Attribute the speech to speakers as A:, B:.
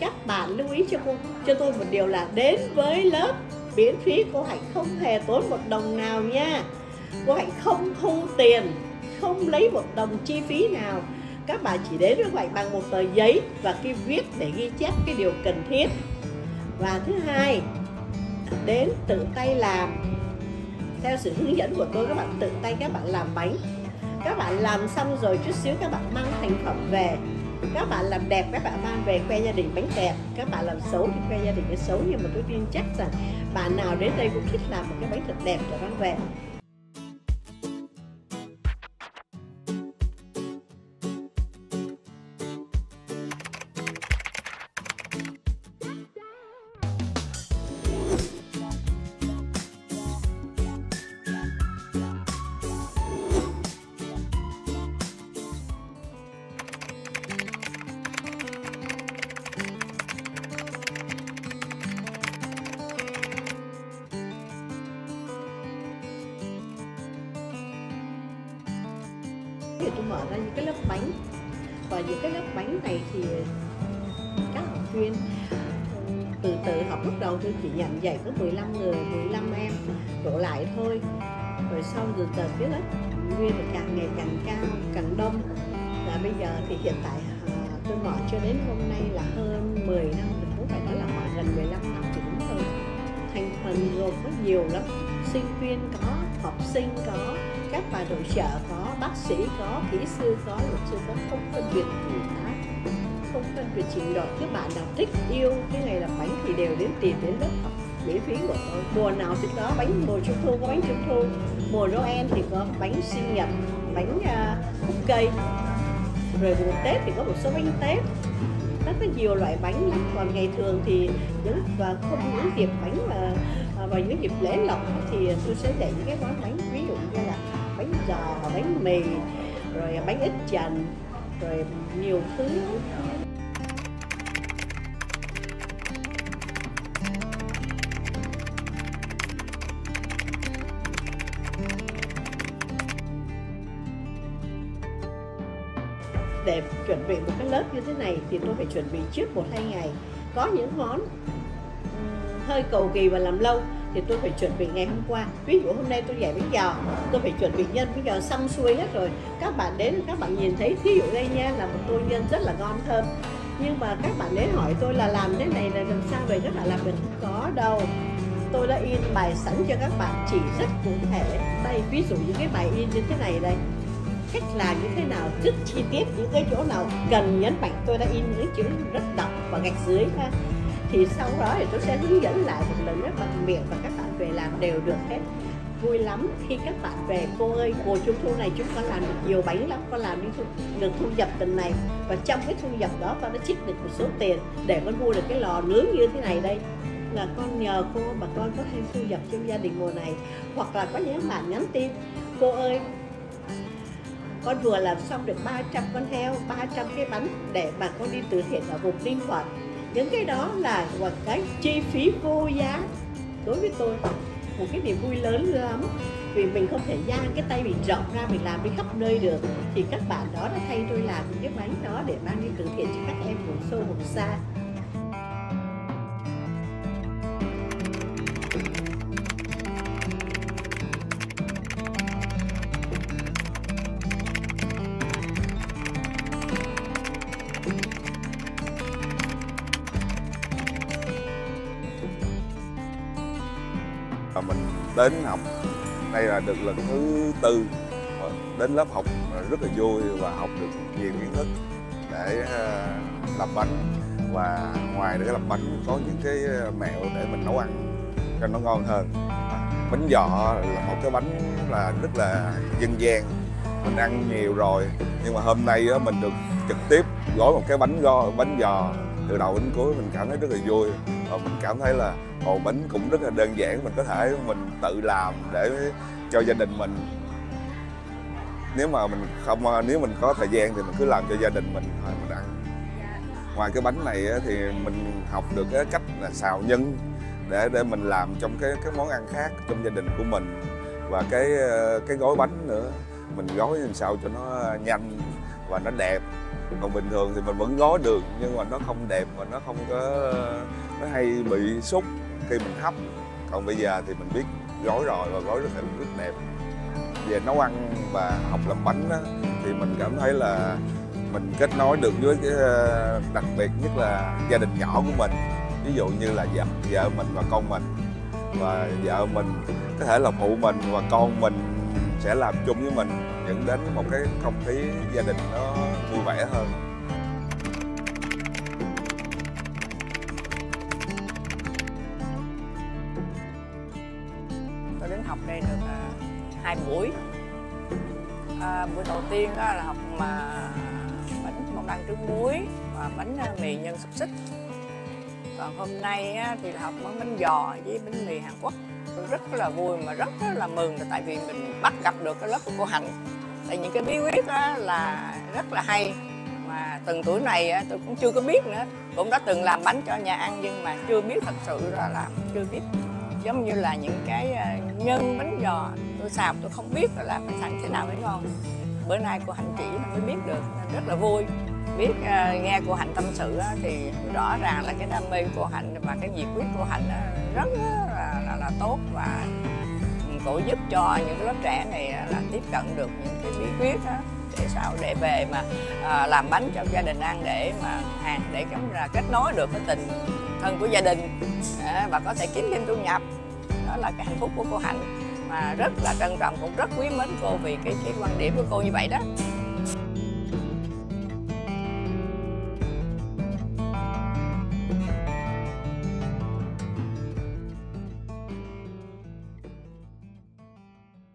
A: các bạn lưu ý cho cô, cho tôi một điều là đến với lớp miễn phí, cô hạnh không hề tốn một đồng nào nha. Cô hạnh không thu tiền, không lấy một đồng chi phí nào. Các bạn chỉ đến với Hoài bằng một tờ giấy và cái viết để ghi chép cái điều cần thiết. Và thứ hai, đến tự tay làm. Theo sự hướng dẫn của tôi, các bạn tự tay các bạn làm bánh. Các bạn làm xong rồi chút xíu các bạn mang thành phẩm về các bạn làm đẹp, các bạn mang về khoe gia đình bánh đẹp các bạn làm xấu thì khoe gia đình cái xấu, nhưng mà tôi tin chắc rằng bạn nào đến đây cũng thích làm một cái bánh thật đẹp để mang về thì tôi mở ra những cái lớp bánh. Và những cái lớp bánh này thì các học viên từ từ học lúc đầu tôi chỉ nhận dạy có 15 người 15 em đổ lại thôi. Rồi sau từ từ cái lớp nguyên là càng ngày càng cao, càng đông. Và bây giờ thì hiện tại à, tôi mở cho đến hôm nay là hơn 10 năm, mình cũng phải nói là mở gần 15 năm thì đúng rồi. Thành phần gồm có nhiều lắm, sinh viên có, học sinh có các bà nội trợ có bác sĩ có kỹ sư có luật sư có không phân biệt tuổi tác không phân biệt trình độ các bạn nào thích yêu cái ngày làm bánh thì đều đến tìm đến lớp học miễn phí của tôi. Mùa nào thích có bánh mùa trung thu có bánh trung thu mùa noel thì có bánh sinh nhật bánh à, uh, cúc cây rồi mùa tết thì có một số bánh tết. Rất có nhiều loại bánh lắm. Còn ngày thường thì những và không những dịp bánh mà và vào những dịp lễ lộc thì tôi sẽ dạy những cái món bánh ví dụ như là bánh giò, bánh mì, rồi bánh ít trần rồi nhiều thứ. Để chuẩn bị một cái lớp như thế này thì tôi phải chuẩn bị trước một hai ngày. Có những món ừ, hơi cầu kỳ và làm lâu thì tôi phải chuẩn bị ngày hôm qua. Ví dụ hôm nay tôi dạy bánh giò, tôi phải chuẩn bị nhân bánh giò xong xuôi hết rồi. Các bạn đến, các bạn nhìn thấy, thí dụ đây nha, là một tô nhân rất là ngon thơm. Nhưng mà các bạn đến hỏi tôi là làm thế này là làm sao vậy? Các bạn làm được không có đâu. Tôi đã in bài sẵn cho các bạn, chỉ rất cụ thể. Đây, ví dụ những cái bài in như thế này đây. Cách làm như thế nào, rất chi tiết, những cái chỗ nào cần nhấn mạnh tôi đã in những chữ rất đậm và gạch dưới ha thì sau đó thì tôi sẽ hướng dẫn lại một lần nữa bằng miệng và các bạn về làm đều được hết. Vui lắm khi các bạn về. Cô ơi mùa trung thu này chúng con làm được nhiều bánh lắm con làm được thu, được thu nhập tuần này. Và trong cái thu nhập đó con đã trích được một số tiền để con mua được cái lò nướng như thế này đây. Là con nhờ cô mà con có thêm thu nhập trong gia đình mùa này. Hoặc là có những bạn nhắn tin cô ơi con vừa làm xong được 300 con heo 300 cái bánh để mà con đi từ thiện ở vùng Ninh Thuận những cái đó là một cái chi phí vô giá đối với tôi. Một cái niềm vui lớn lắm vì mình không thể dang cái tay mình rộng ra, mình làm đi khắp nơi được. Thì các bạn đó đã thay tôi làm những cái bánh đó để mang đi từ thiện cho các em vùng sâu, vùng xa.
B: Và mình đến học. Đây là được lần thứ tư. Ờ, đến lớp học ờ, rất là vui và học được nhiều kiến thức để ờ, làm bánh. Và ngoài để làm bánh, có những cái mẹo để mình nấu ăn cho nó ngon hơn. À, bánh giò là một cái bánh là rất là dân gian. Mình ăn nhiều rồi, nhưng mà hôm nay mình được trực tiếp gói một cái bánh go bánh giò từ đầu đến cuối. Mình cảm thấy rất là vui và mình cảm thấy là ồ, bánh cũng rất là đơn giản, mình có thể mình tự làm để cho gia đình mình. Nếu mà mình không, nếu mình có thời gian thì mình cứ làm cho gia đình mình thôi, mình ăn. Ngoài cái bánh này thì mình học được cái cách là xào nhân để để mình làm trong cái cái món ăn khác trong gia đình của mình và cái ờ, cái gói bánh nữa mình gói làm sao cho nó nhanh và nó đẹp. Còn bình thường thì mình vẫn gói được nhưng mà nó không đẹp và nó không có nó hay bị xúc khi mình hấp. Còn bây giờ thì mình biết gói rồi và gói rất là rất đẹp. Về nấu ăn và học làm bánh đó, thì mình cảm thấy là mình kết nối được với cái ờ, đặc biệt nhất là gia đình nhỏ của mình. Ví dụ như là vợ vợ mình và con mình. Và vợ mình có thể là phụ mình và con mình sẽ làm chung với mình dẫn đến một cái không khí gia đình nó vui vẻ hơn.
C: Tôi đến học đây được à, hai buổi. À, buổi đầu tiên đó là học mà bánh bông lan trứng muối và bánh à, mì nhân xúc xích. Còn hôm nay á, thì là học món bánh giò với bánh mì Hàn Quốc rất là vui mà rất là mừng là tại vì mình bắt gặp được cái lớp của cô Hạnh. Tại những cái bí quyết đó là rất là hay. Mà từng tuổi này tôi cũng chưa có biết nữa. Cũng đã từng làm bánh cho nhà ăn nhưng mà chưa biết thật sự ra làm, chưa biết. Giống như là những cái ờ, nhân bánh giò. Tôi xào, tôi không biết là làm phải thành thế nào mới ngon. Bữa nay cô hạnh chỉ mới biết được nên rất là vui. Biết ờ, nghe cô hạnh tâm sự thì rõ ràng là cái đam mê của cô hạnh và cái nhiệt huyết của hạnh rất là, tốt và cổ giúp cho những lớp trẻ này là tiếp cận được những cái bí quyết đó để sao để về mà à, làm bánh cho gia đình ăn để mà hàng để giống là kết nối được cái tình thân của gia đình à, và có thể kiếm thêm thu nhập. Đó là cái hạnh phúc của cô hạnh. Mà rất là trân trọng cũng rất quý mến cô vì cái cái quan điểm của cô như vậy đó.